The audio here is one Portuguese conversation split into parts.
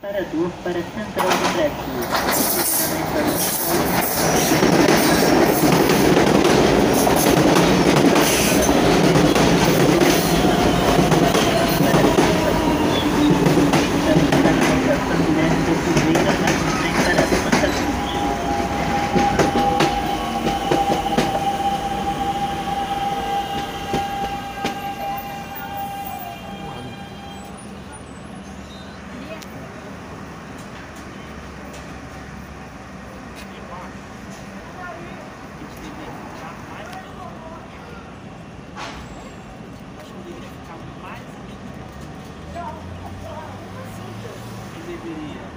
Parador para Central do Brasil. Yeah.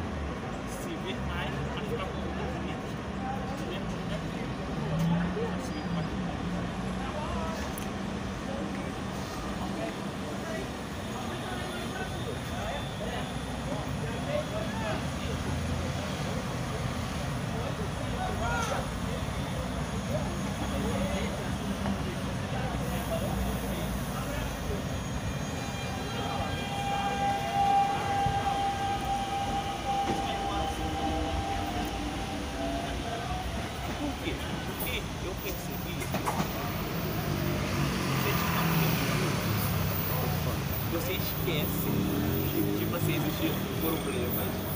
Por quê? Porque eu percebi você esquece de você existir problemas